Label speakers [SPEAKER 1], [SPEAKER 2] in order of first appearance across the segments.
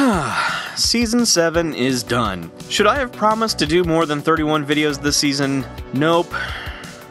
[SPEAKER 1] season 7 is done. Should I have promised to do more than 31 videos this season? Nope.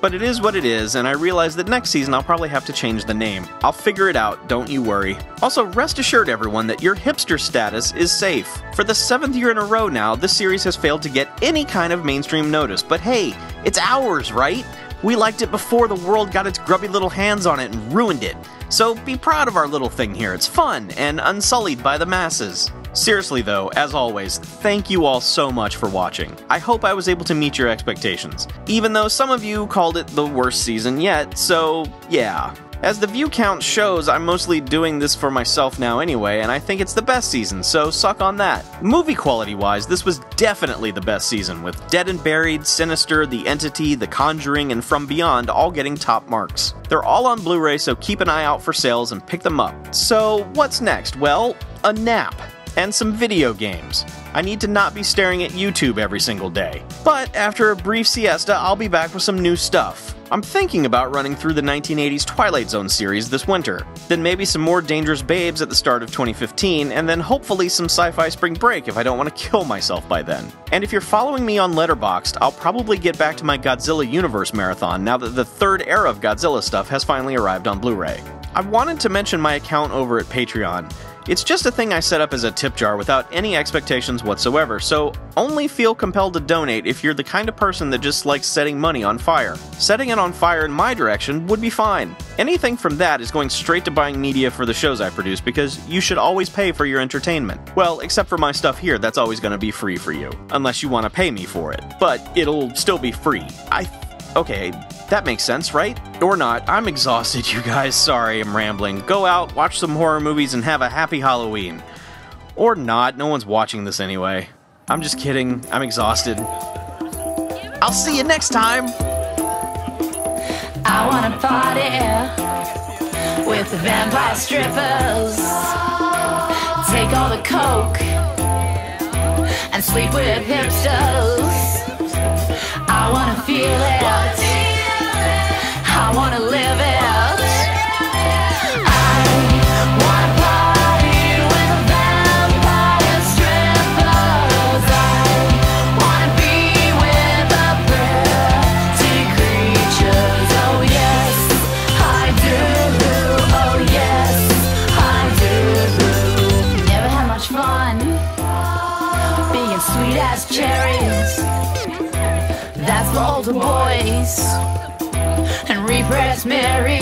[SPEAKER 1] But it is what it is, and I realize that next season I'll probably have to change the name. I'll figure it out, don't you worry. Also, rest assured, everyone, that your hipster status is safe. For the seventh year in a row now, this series has failed to get any kind of mainstream notice, but hey, it's ours, right? We liked it before the world got its grubby little hands on it and ruined it. So be proud of our little thing here. It's fun and unsullied by the masses. Seriously though, as always, thank you all so much for watching. I hope I was able to meet your expectations, even though some of you called it the worst season yet, so yeah. As the view count shows, I'm mostly doing this for myself now anyway, and I think it's the best season, so suck on that. Movie quality wise, this was definitely the best season, with Dead and Buried, Sinister, The Entity, The Conjuring, and From Beyond all getting top marks. They're all on Blu ray, so keep an eye out for sales and pick them up. So, what's next? Well, a nap and some video games. I need to not be staring at YouTube every single day. But after a brief siesta, I'll be back with some new stuff. I'm thinking about running through the 1980s Twilight Zone series this winter, then maybe some more Dangerous Babes at the start of 2015, and then hopefully some sci fi spring break if I don't want to kill myself by then. And if you're following me on Letterboxd, I'll probably get back to my Godzilla Universe marathon now that the third era of Godzilla stuff has finally arrived on Blu ray. I wanted to mention my account over at Patreon. It's just a thing I set up as a tip jar without any expectations whatsoever, so only feel compelled to donate if you're the kind of person that just likes setting money on fire. Setting it on fire in my direction would be fine. Anything from that is going straight to buying media for the shows I produce because you should always pay for your entertainment. Well, except for my stuff here, that's always going to be free for you, unless you want to pay me for it. But it'll still be free. I. Okay, that makes sense, right? Or not. I'm exhausted, you guys. Sorry, I'm rambling. Go out, watch some horror movies, and have a happy Halloween. Or not. No one's watching this anyway. I'm just kidding. I'm exhausted. I'll see you next time.
[SPEAKER 2] I wanna party with the vampire strippers. Take all the coke and sleep with hipsters. I wanna feel it. I wanna live it. I wanna party with the vampire strippers. I wanna be with the pretty creatures. Oh yes, I do. Oh yes, I do. Never had much fun being sweet as cherries. That's for older boys and repress Marys.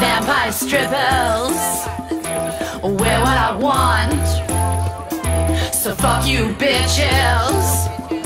[SPEAKER 2] Vampire strippers. Wear what I want. So fuck you, bitches.